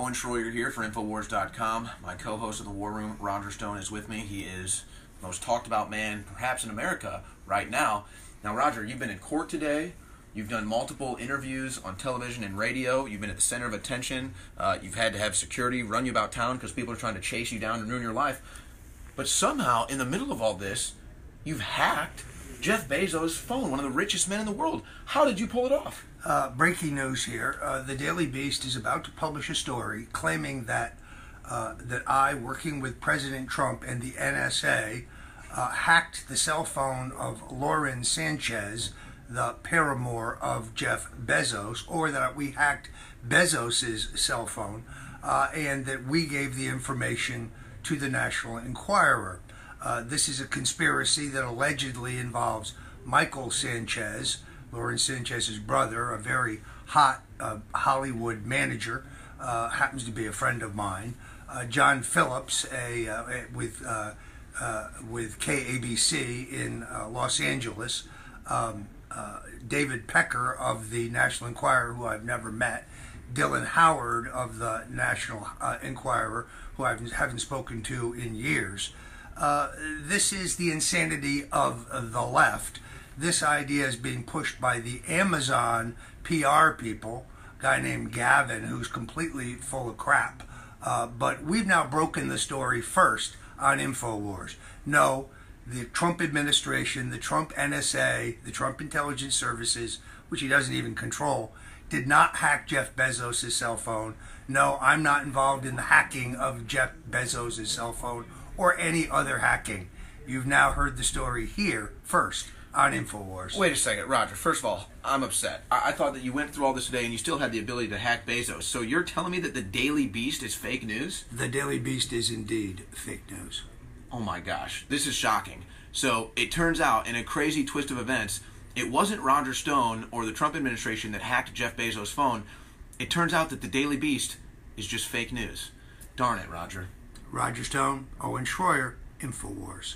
Owen Shroyer here for Infowars.com. My co host of the War Room, Roger Stone, is with me. He is the most talked about man, perhaps in America, right now. Now, Roger, you've been in court today. You've done multiple interviews on television and radio. You've been at the center of attention. Uh, you've had to have security run you about town because people are trying to chase you down and ruin your life. But somehow, in the middle of all this, you've hacked Jeff Bezos' phone, one of the richest men in the world. How did you pull it off? Uh, breaking news here: uh, the Daily Beast is about to publish a story claiming that uh, that I, working with President Trump and the NSA, uh, hacked the cell phone of Lauren Sanchez, the paramour of Jeff Bezos, or that we hacked Bezos' cell phone, uh, and that we gave the information to the National Enquirer. Uh, this is a conspiracy that allegedly involves Michael Sanchez, Lauren Sanchez's brother, a very hot uh, Hollywood manager, uh, happens to be a friend of mine. Uh, John Phillips, a, uh, with with KABC in Los Angeles. Um, David Pecker of the National Enquirer, who I've never met. Dylan Howard of the National Enquirer, who I haven't spoken to in years. Uh, this is the insanity of the left. This idea is being pushed by the Amazon PR people, a guy named Gavin, who's completely full of crap. Uh, but we've now broken the story first on InfoWars. No, the Trump administration, the Trump NSA, the Trump intelligence services, which he doesn't even control, did not hack Jeff Bezos' cell phone. No, I'm not involved in the hacking of Jeff Bezos' cell phone or any other hacking. You've now heard the story here first on InfoWars. Wait a second, Roger. First of all, I'm upset. I-, I thought that you went through all this today and you still had the ability to hack Bezos. So you're telling me that the Daily Beast is fake news? The Daily Beast is indeed fake news. Oh my gosh, this is shocking. So it turns out, in a crazy twist of events, it wasn't Roger Stone or the Trump administration that hacked Jeff Bezos' phone. It turns out that the Daily Beast is just fake news. Darn it, Roger. Roger Stone, Owen Shroyer, InfoWars.